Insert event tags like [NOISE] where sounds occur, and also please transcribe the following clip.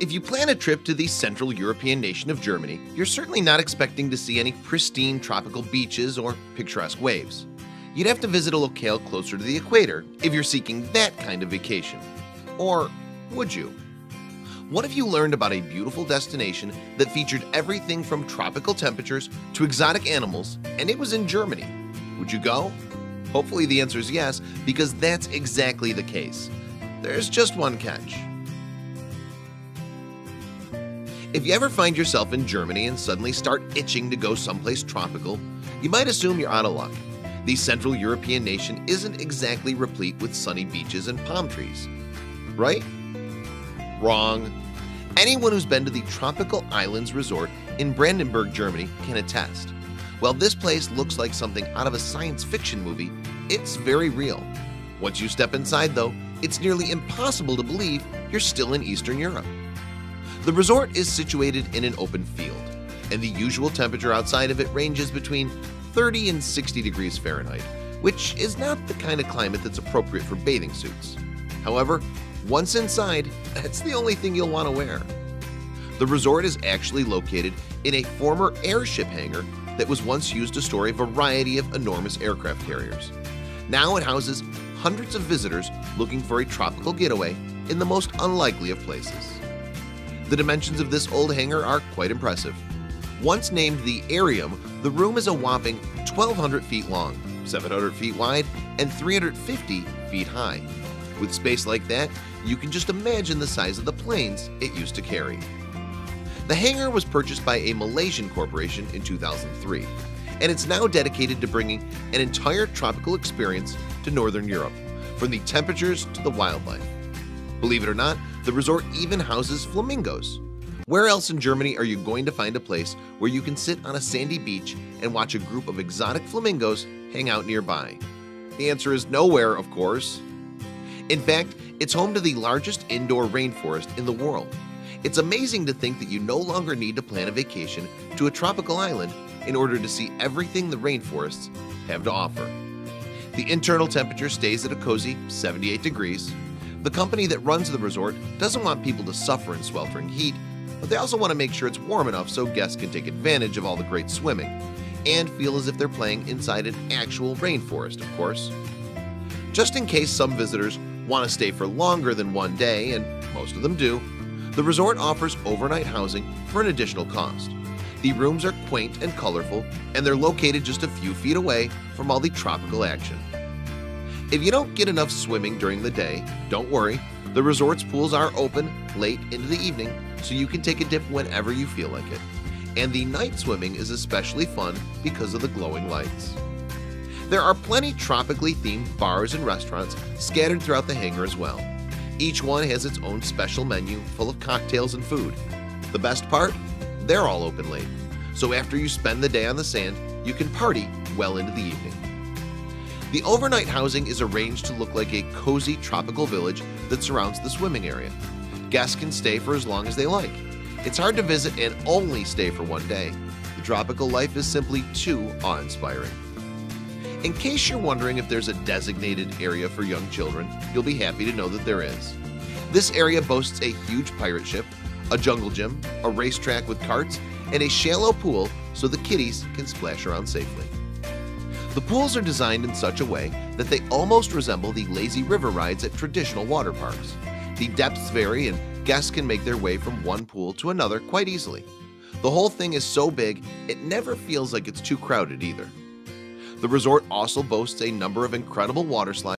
If you plan a trip to the Central European nation of Germany, you're certainly not expecting to see any pristine tropical beaches or picturesque waves. You'd have to visit a locale closer to the equator if you're seeking that kind of vacation. Or would you? What if you learned about a beautiful destination that featured everything from tropical temperatures to exotic animals and it was in Germany? Would you go? Hopefully the answer is yes, because that's exactly the case. There's just one catch. If you ever find yourself in Germany and suddenly start itching to go someplace tropical, you might assume you're out of luck. The Central European nation isn't exactly replete with sunny beaches and palm trees. Right? Wrong. Anyone who's been to the Tropical Islands Resort in Brandenburg, Germany can attest. While this place looks like something out of a science fiction movie, it's very real. Once you step inside though, it's nearly impossible to believe you're still in Eastern Europe. The resort is situated in an open field, and the usual temperature outside of it ranges between 30 and 60 degrees Fahrenheit, which is not the kind of climate that's appropriate for bathing suits. However, once inside, [LAUGHS] that's the only thing you'll want to wear. The resort is actually located in a former airship hangar that was once used to store a variety of enormous aircraft carriers. Now it houses hundreds of visitors looking for a tropical getaway in the most unlikely of places. The dimensions of this old hangar are quite impressive. Once named the Aerium, the room is a whopping 1,200 feet long, 700 feet wide, and 350 feet high. With space like that, you can just imagine the size of the planes it used to carry. The hangar was purchased by a Malaysian corporation in 2003, and it's now dedicated to bringing an entire tropical experience to Northern Europe, from the temperatures to the wildlife. Believe it or not, the resort even houses flamingos. Where else in Germany are you going to find a place where you can sit on a sandy beach and watch a group of exotic flamingos hang out nearby? The answer is nowhere, of course. In fact, it's home to the largest indoor rainforest in the world. It's amazing to think that you no longer need to plan a vacation to a tropical island in order to see everything the rainforests have to offer. The internal temperature stays at a cozy 78 degrees, the company that runs the resort doesn't want people to suffer in sweltering heat, but they also want to make sure it's warm enough so guests can take advantage of all the great swimming and feel as if they're playing inside an actual rainforest, of course. Just in case some visitors want to stay for longer than one day, and most of them do, the resort offers overnight housing for an additional cost. The rooms are quaint and colorful, and they're located just a few feet away from all the tropical action. If you don't get enough swimming during the day, don't worry. The resort's pools are open late into the evening, so you can take a dip whenever you feel like it. And the night swimming is especially fun because of the glowing lights. There are plenty tropically themed bars and restaurants scattered throughout the hangar as well. Each one has its own special menu full of cocktails and food. The best part? They're all open late. So after you spend the day on the sand, you can party well into the evening. The overnight housing is arranged to look like a cozy tropical village that surrounds the swimming area. Guests can stay for as long as they like. It's hard to visit and only stay for one day. The tropical life is simply too awe-inspiring. In case you're wondering if there's a designated area for young children, you'll be happy to know that there is. This area boasts a huge pirate ship, a jungle gym, a racetrack with carts, and a shallow pool so the kiddies can splash around safely. The pools are designed in such a way that they almost resemble the lazy river rides at traditional water parks. The depths vary and guests can make their way from one pool to another quite easily. The whole thing is so big, it never feels like it's too crowded either. The resort also boasts a number of incredible water slides